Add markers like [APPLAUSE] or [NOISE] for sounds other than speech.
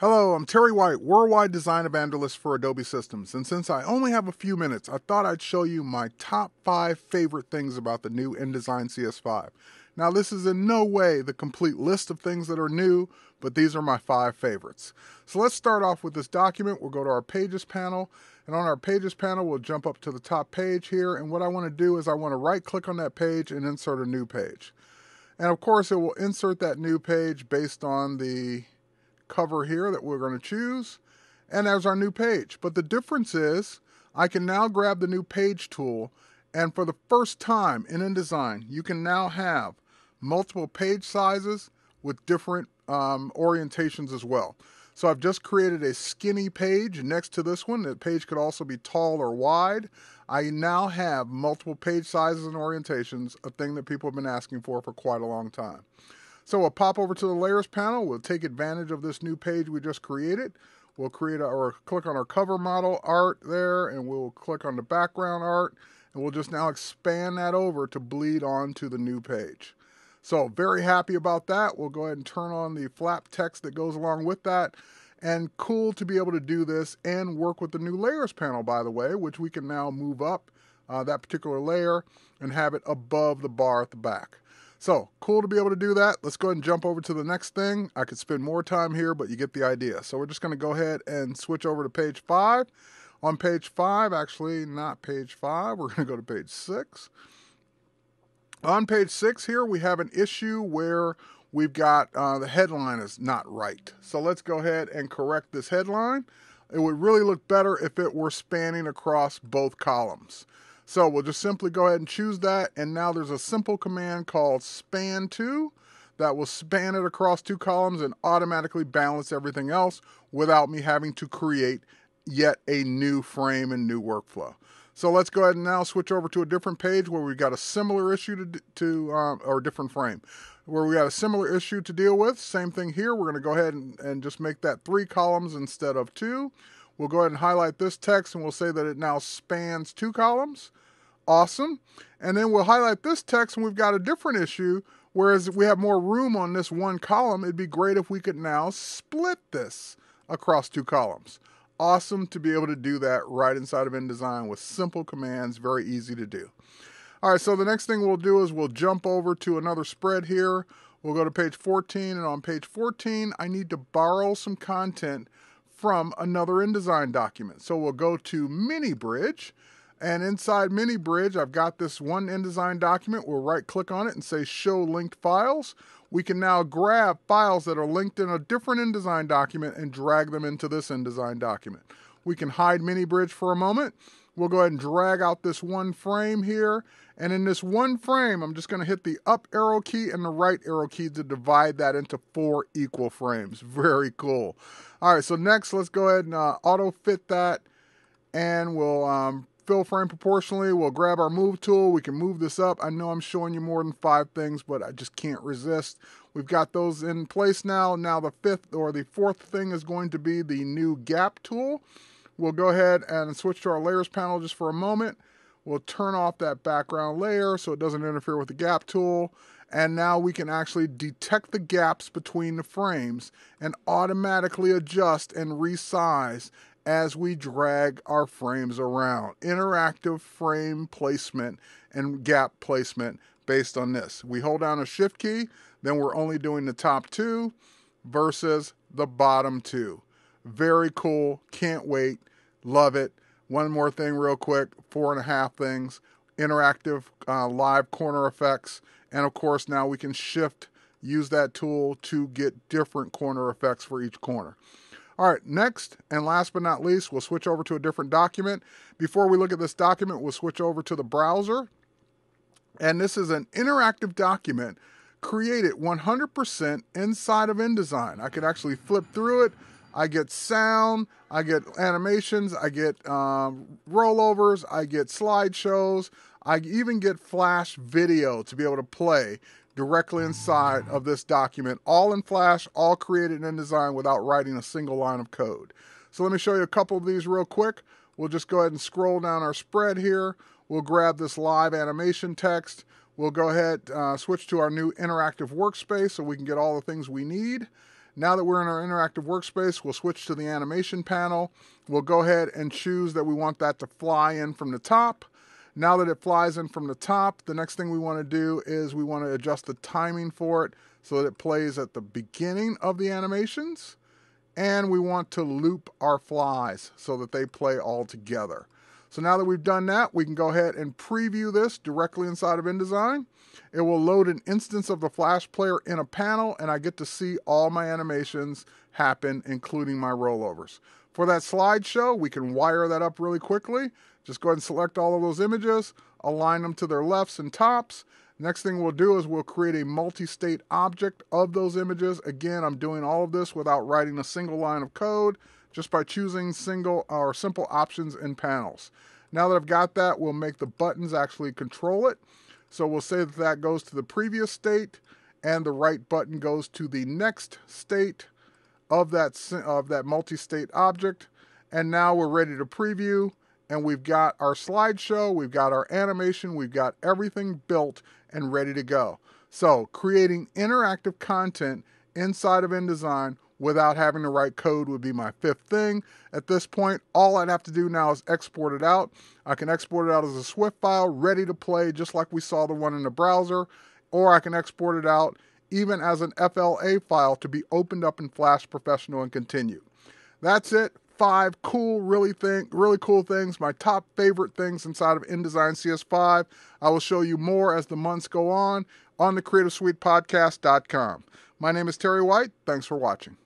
Hello, I'm Terry White, Worldwide Design Evangelist for Adobe Systems. And since I only have a few minutes, I thought I'd show you my top five favorite things about the new InDesign CS5. Now, this is in no way the complete list of things that are new, but these are my five favorites. So let's start off with this document. We'll go to our Pages panel, and on our Pages panel, we'll jump up to the top page here. And what I want to do is I want to right click on that page and insert a new page. And of course, it will insert that new page based on the cover here that we're going to choose and as our new page. But the difference is I can now grab the new page tool and for the first time in InDesign, you can now have multiple page sizes with different um, orientations as well. So I've just created a skinny page next to this one. The page could also be tall or wide. I now have multiple page sizes and orientations, a thing that people have been asking for for quite a long time. So we'll pop over to the layers panel. We'll take advantage of this new page we just created. We'll create or click on our cover model art there and we'll click on the background art and we'll just now expand that over to bleed onto the new page. So very happy about that. We'll go ahead and turn on the flap text that goes along with that. And cool to be able to do this and work with the new layers panel, by the way, which we can now move up uh, that particular layer and have it above the bar at the back. So cool to be able to do that. Let's go ahead and jump over to the next thing. I could spend more time here, but you get the idea. So we're just going to go ahead and switch over to page five. On page five, actually not page five, we're going to go to page six. On page six here, we have an issue where we've got uh, the headline is not right. So let's go ahead and correct this headline. It would really look better if it were spanning across both columns. So we'll just simply go ahead and choose that. And now there's a simple command called span to that will span it across two columns and automatically balance everything else without me having to create yet a new frame and new workflow. So let's go ahead and now switch over to a different page where we've got a similar issue to, to um, or different frame where we got a similar issue to deal with. Same thing here. We're going to go ahead and, and just make that three columns instead of two. We'll go ahead and highlight this text and we'll say that it now spans two columns. Awesome. And then we'll highlight this text and we've got a different issue. Whereas if we have more room on this one column, it'd be great if we could now split this across two columns. Awesome to be able to do that right inside of InDesign with simple commands, very easy to do. All right, so the next thing we'll do is we'll jump over to another spread here. We'll go to page 14, and on page 14, I need to borrow some content from another InDesign document. So we'll go to Mini Bridge, and inside Mini Bridge, I've got this one InDesign document. We'll right click on it and say Show Linked Files. We can now grab files that are linked in a different InDesign document and drag them into this InDesign document. We can hide Mini Bridge for a moment. We'll go ahead and drag out this one frame here. And in this one frame, I'm just going to hit the up arrow key and the right arrow key to divide that into four equal frames. [LAUGHS] Very cool. All right, so next, let's go ahead and uh, auto fit that. And we'll um, fill frame proportionally. We'll grab our move tool. We can move this up. I know I'm showing you more than five things, but I just can't resist. We've got those in place now. Now the fifth or the fourth thing is going to be the new gap tool. We'll go ahead and switch to our layers panel just for a moment. We'll turn off that background layer so it doesn't interfere with the gap tool. And now we can actually detect the gaps between the frames and automatically adjust and resize as we drag our frames around. Interactive frame placement and gap placement based on this. We hold down a shift key, then we're only doing the top two versus the bottom two. Very cool. Can't wait. Love it. One more thing, real quick four and a half things interactive uh, live corner effects. And of course, now we can shift, use that tool to get different corner effects for each corner. All right, next and last but not least, we'll switch over to a different document. Before we look at this document, we'll switch over to the browser. And this is an interactive document created 100% inside of InDesign. I can actually flip through it. I get sound, I get animations, I get um, rollovers, I get slideshows, I even get Flash video to be able to play directly inside of this document, all in Flash, all created in InDesign without writing a single line of code. So let me show you a couple of these real quick. We'll just go ahead and scroll down our spread here. We'll grab this live animation text. We'll go ahead, uh, switch to our new interactive workspace so we can get all the things we need. Now that we're in our interactive workspace, we'll switch to the animation panel. We'll go ahead and choose that we want that to fly in from the top. Now that it flies in from the top, the next thing we want to do is we want to adjust the timing for it so that it plays at the beginning of the animations. And we want to loop our flies so that they play all together. So now that we've done that, we can go ahead and preview this directly inside of InDesign. It will load an instance of the Flash player in a panel, and I get to see all my animations happen, including my rollovers. For that slideshow, we can wire that up really quickly. Just go ahead and select all of those images, align them to their lefts and tops. Next thing we'll do is we'll create a multi-state object of those images. Again, I'm doing all of this without writing a single line of code, just by choosing single or simple options and panels. Now that I've got that, we'll make the buttons actually control it. So we'll say that that goes to the previous state and the right button goes to the next state of that, of that multi-state object. And now we're ready to preview and we've got our slideshow, we've got our animation, we've got everything built and ready to go. So, creating interactive content inside of InDesign without having to write code would be my fifth thing. At this point, all I'd have to do now is export it out. I can export it out as a SWF file, ready to play, just like we saw the one in the browser, or I can export it out even as an FLA file to be opened up in Flash Professional and continue. That's it five cool, really thing, really cool things. My top favorite things inside of InDesign CS5. I will show you more as the months go on on the CreativeSuitePodcast.com. My name is Terry White. Thanks for watching.